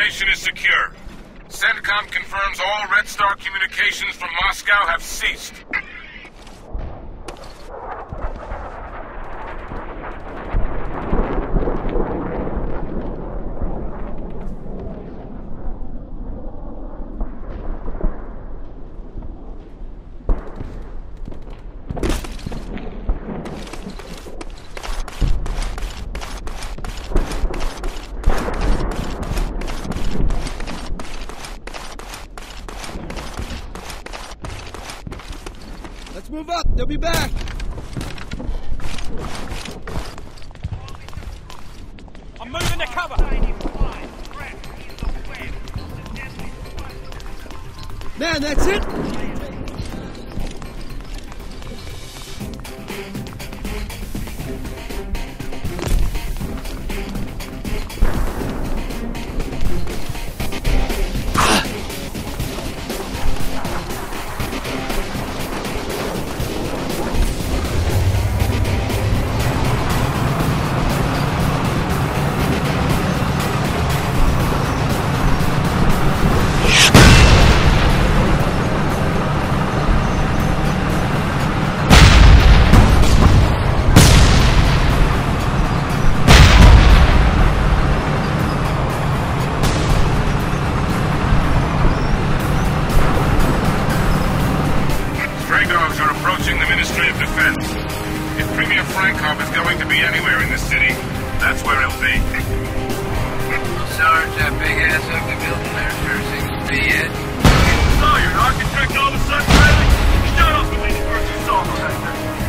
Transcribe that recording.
information is secure. CENTCOM confirms all Red Star communications from Moscow have ceased. They'll be back! I'm moving to cover! Man, that's it! Of Defense. If Premier Frankov is going to be anywhere in the city, that's where he'll be. Sarge, that big ass ugly building there sure seems to be it. So, architect all of a sudden? Shut up and leave the first assault right there.